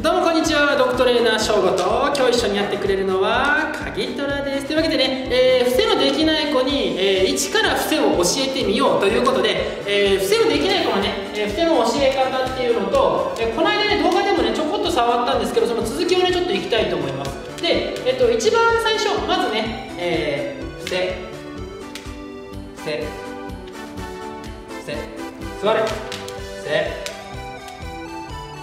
どうもこんにちはドクトレーナー翔吾と今日一緒にやってくれるのは鍵虎です。というわけでね、えー、伏せのできない子に、えー、一から伏せを教えてみようということで、えー、伏せのできない子のね、えー、伏せの教え方っていうのと、えー、この間ね動画でもねちょこっと触ったんですけどその続きをねちょっといきたいと思います。で、えっと、一番最初まずね、えー、伏せ伏せ伏せ座れ伏せ。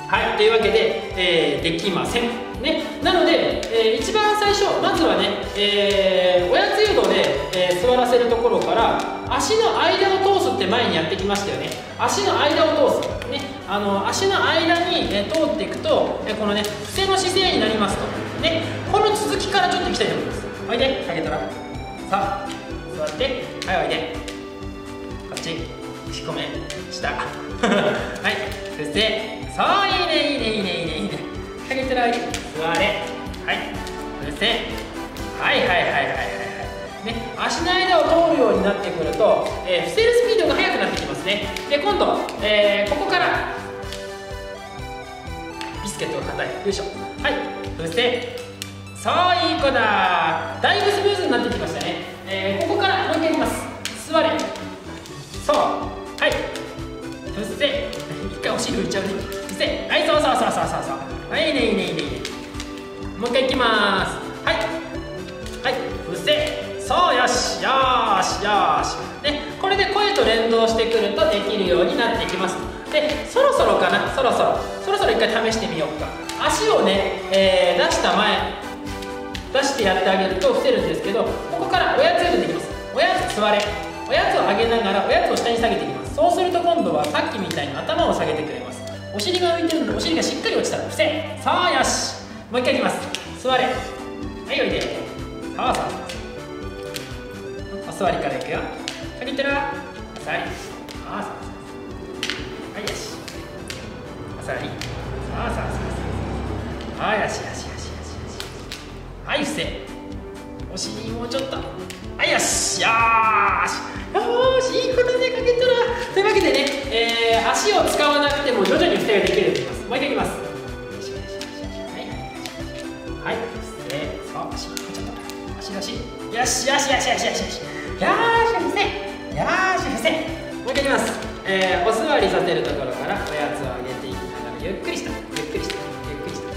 はいというわけで、えー、できません。ね、なので、えー、一番最初まずはね、えー、おやつ誘導で、えー、座らせるところから足の間を通すって前にやってきましたよね。足の間を通す、ね、あの足の間に、え通っていくと、えこのね伏せの姿勢になりますと、ね、この続きからちょっといきたいと思います。おいでかけたら。さあ座って。はいおいで。こっち引っ込め。下。はい伏せそういいねいいねいいねいいね。いいねかけてる間座れ。はい。伏せはいはいはいはいはいね、足の間を通るようになってくると、えー、伏せるスピードが速くなってきますね。で今度、えー、ここからビスケットが硬いよいしょ。はい。伏せそういい子だ。だいぶスムーズになってきましたね、えー、ここからもう一回いきます。座れ。そう。はい。伏せ一回お尻浮いちゃうね。そうそうそうはい。い。い。ねい。い。ねい。い。ねもう一回い。きますはい。はい。伏せそうよしよしよしでこれで声と連動してくるとできるようになってい。きますでそろそろかなそろそろそろそろ一回試してみようか足をね、えー、出した前出してやってあげると伏せるんですけどここからおやつへとできますおやつ座れおやつを上げながらおやつを下に下げてい。きますそうすると今度はさっきみたい。に頭を下げてくれますお尻が浮いてるのでお尻がしっかり落ちたら伏せさあよし。もう一回いきます。座れ。はいおいで。さあさあお座りからいくよ。かけてるお座りさあさはいよし。お座り。さあさあさあはいよしよしよしよしよし。はい伏せ。お尻もうちょっと。はいよしよし。よしいいことねかけたら。というわけでね、えー、足を使わなくても徐々に伏せができるようになります。もう一回いきます。はい。でそう足ちょっと足足よしよしよしよしよしよし。よし伏せよし伏せもう一回いきます、えー、お座りさせるところからおやつをあげていきながらゆっくりした。ゆっくりした。ゆっくりした。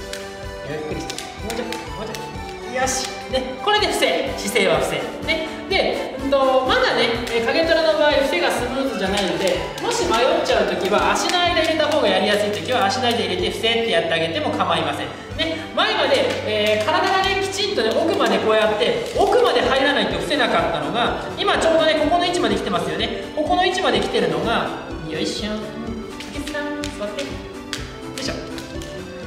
ゆっくりした。もうちょっともうちょっと。よし。ねこれで伏せ。姿勢は伏せ。ねで、うんと、まだね影虎の場合伏せがスムーズじゃないのでもし迷っちゃう時は足の間入れた方がやりやすい時は足の間入れて伏せってやってあげても構いません。ね前まで、えー、体がねきちんとね奥までこうやって奥まで入らないと伏せなかったのが今ちょうどねここの位置まで来てますよね。ここの位置まで来てるのがよいしょ。竹さん座って。よいしょ。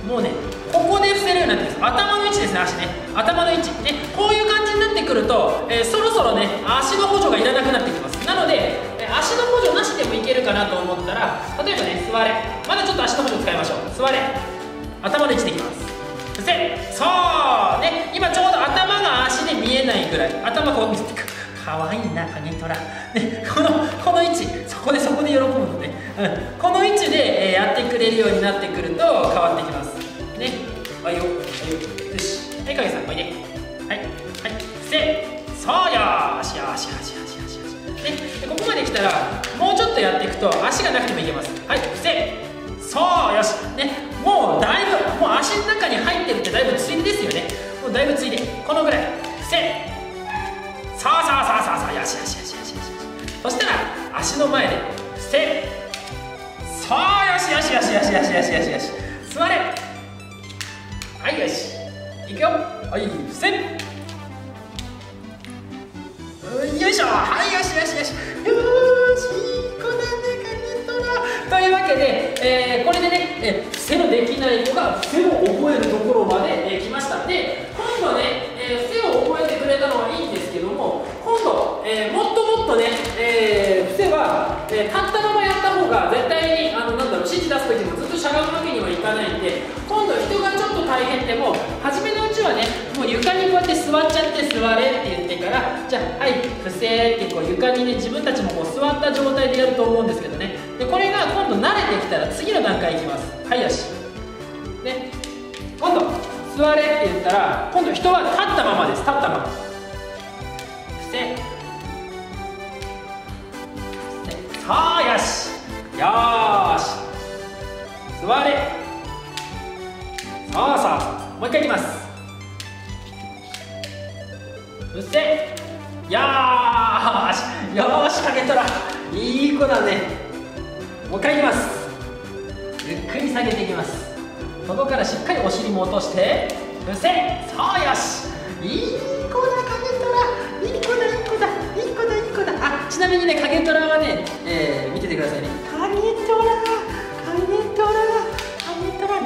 もうねここで伏せるようになってます。頭の位置ですね足ね。頭の位置。ねこういう感じってくると、えー、そろそろね足の補助がいらなくなってきます。なので、足の補助なしでもいけるかなと思ったら例えばね座れ。まだちょっと足の補助使いましょう。座れ。頭の位置でいきます。伏せそうね。今ちょうど頭が足で見えないぐらい。頭こう見せてくかわいいな影虎ねこのこの位置。そこでそこで喜ぶのね、うん、この位置で、え、やってくれるようになってくると変わってきます。ね。はいよはいよよし。はい影さんおいで。はいはい伏そうよしよしよしよしよしよしねでここまで来たらもうちょっとやってい。くと足がなくてもいけますはい伏せそうよしねもうだいぶもう足の中に入ってるってだいぶついでですよねもうだいぶついでこのぐらい伏せそうそうそうそうそうよしよしよしよしよしそしたら足の前で伏せそうよしよしよしよしよしよしよしよし座れはいよしいくよはい伏せよいしょ。はいよしよしよし。よしいい子だねカニトラ。というわけで、えー、これでね、え伏せのできない子が伏せを覚えるところまで、えー、来ました。で今度ね、えー、伏せを覚えてくれたのはいいんですけども今度、えー、もっともっとね、えー、伏は、えー、立ったままやった方が絶対にあのなんだろう指示出す時もずっとしゃがむわけにはいかないんで今度人がちょっと大変でも初めのうちはねもう床にこうやって座っちゃって座れって言ってからじゃあはい伏せって床にね自分たちもこう座った状態でやると思うんですけどね。でこれが今度慣れてきたら次の段階いきます。はいよし。ね。今度座れって言ったら今度人は立ったままです。立ったまま。伏せ。さあよし。よし。座れ。さあさあもう一回いきます。伏せ。ーしよーしかけとら。いい子だね。もう一回いきます。ゆっくり下げていきます。そこからしっかりお尻も落として伏せそうよし。いい子だ影虎いい子だいい子だ。いい子だいい子だ。あちなみにね影虎はね、えー、見ててくださいね。影虎影虎影虎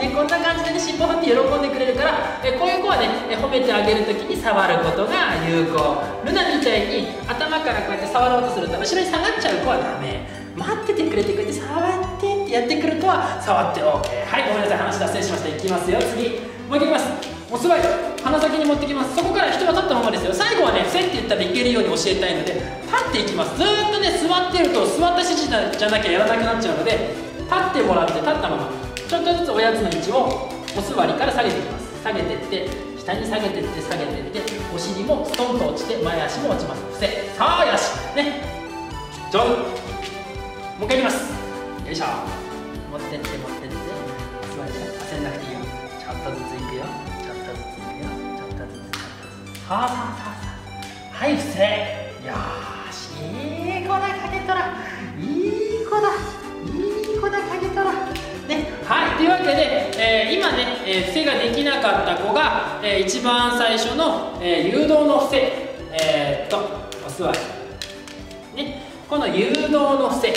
ねこんな感じでね尻尾振って喜んでくれるから、え、こういう子はね、え、褒めてあげるときに触ることが有効。ルナみたいに頭からこうやって触ろうとすると後ろに下がっちゃう子はダメ。待っててくれてくれて触ってってやってくる子は触って OK はいごめんなさい話脱線しました。いきますよ。次。もう一回いきます。お座り鼻先に持ってきます。そこから人は立ったままですよ。最後はね伏せって言ったらいけるように教えたいので立っていきます。ずっとね座ってると座った指示じゃなきゃやらなくなっちゃうので立ってもらって立ったまま。ちょっとずつおやつの位置をお座りから下げていきます下げてって下に下げてって下げてってお尻もストンと落ちて前足も落ちます伏せさあよしね上手もう一回いきますよいしょ持ってって持ってって座り焦んなくていいよちょっとずついくよちょっとずついくよちょっとずつちょっとずつさあさあさあさあはい伏せよしいい子だ影虎いい子だいい子だ、はいというわけで、えー、今ね、えー、伏せができなかった子が、えー、一番最初の、え誘導の伏せえっとお座り。ねこの誘導の伏せ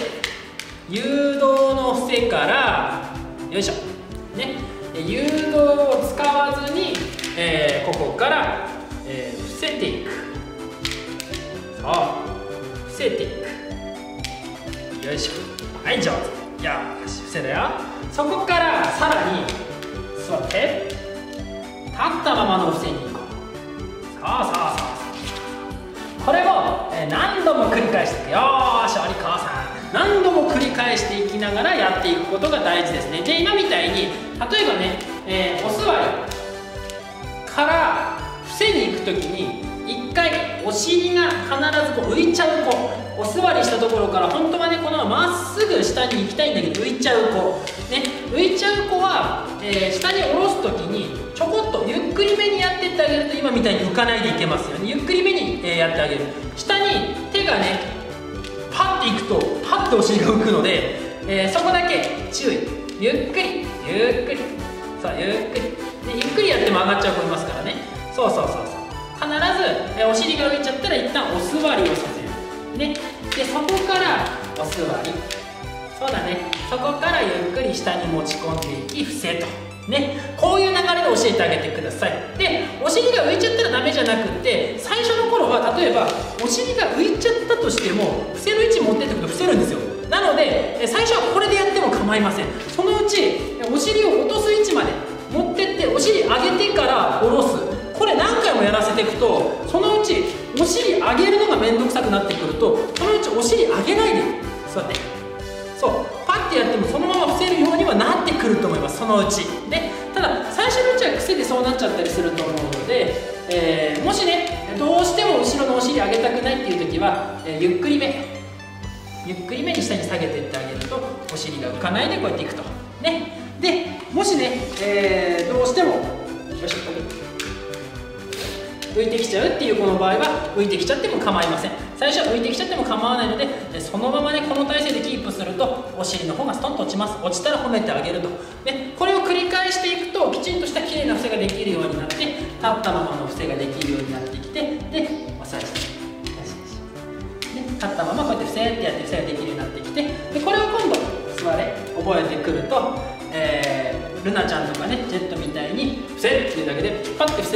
誘導の伏せからよいしょ。ね誘導を使わずに、えー、ここから、えー、伏せていく。そう。伏せていく。よいしょ。はい上手。よし伏せだよ。そこからさらに座って立ったままの伏せに行こう。さあさあさあこれを、何度も繰り返していくよ。ーしお利口さん。何度も繰り返していきながらやっていくことが大事ですね。で今みたいに例えばね、えー、お座りから伏せに行く時にお尻が必ずこう浮いちゃう子お座りしたところから本当はねこのまっすぐ下に行きたいんだけど浮いちゃう子。ね浮いちゃう子は、えー、下に下ろす時にちょこっとゆっくりめにやってってあげると今みたいに浮かないでいけますよね。ゆっくりめに、えー、やってあげる。下に手がねパッていくとパッてお尻が浮くので、えー、そこだけ注意。ゆっくりゆっくり。さあゆっくり。でゆっくりやっても上がっちゃう子いますからね。そうそうそう。必ず、お尻が浮いちゃったら一旦お座りをさせる。ね。でそこからお座り。そうだね。そこからゆっくり下に持ち込んでいき伏せと。ね、こういう流れで教えてあげてください。でお尻が浮いちゃったらダメじゃなくて最初の頃は例えばお尻が浮いちゃったとしても伏せる位置持ってってくと伏せるんですよ。なので最初はこれでやっても構いません。そのうちお尻を落とす位置まで持ってってお尻上げてから下ろす。れ何回もやらせていくとそのうちお尻上げるのが面倒くさくなってくるとそのうちお尻上げないで座って。そう。パってやってもそのまま伏せるようにはなってくると思いますそのうち。でただ最初のうちは癖でそうなっちゃったりすると思うので、えー、もしねどうしても後ろのお尻上げたくないっていう時は、えー、ゆっくりめ。ゆっくりめに下に下げていってあげるとお尻が浮かないでこうやっていくと。ね。でもしね、えー、どうしてもよし浮いてきちゃうっていう子の場合は浮いてきちゃっても構いません。最初は浮いてきちゃっても構わないのでそのままねこの体勢でキープするとお尻の方がストンと落ちます。落ちたら褒めてあげると。でこれを繰り返していくときちんとした綺麗な伏せができるようになって立ったままの伏せができるようになってきてでマッサージして立ったままこうやって伏せってやって伏せができるようになってきてでこれを今度座れ。覚えてくると、えールナちゃんとかねジェ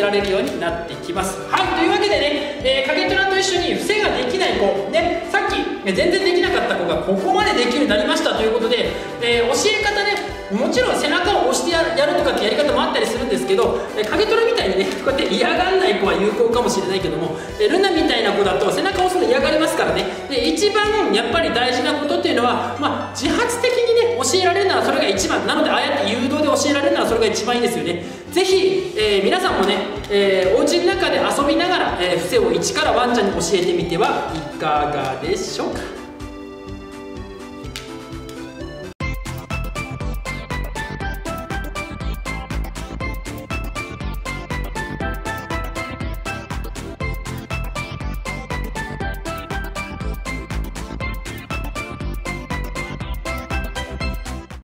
られるようになってきます。はいというわけでね、えー、影虎と一緒に伏せができない子。ねさっき全然できなかった子がここまでできるようになりましたということで、えー、教え方ねもちろん背中を押してやるとかってやり方もあったりするんですけど、え影トラみたいにね こうやって嫌がらない子は有効かもしれないけども、ルナみたいな子だと背中を押すの嫌がりますからね。で一番やっぱり大事なことっていうのは、まあ、自発的にね教えられるならそれが一番。なのでああやって誘導で教えられるならそれが一番いいですよね。ぜひ、えー、皆さんもね、えー、お家の中で遊びながら、えー、伏せを一からワンちゃんに教えてみてはいかがでしょうか。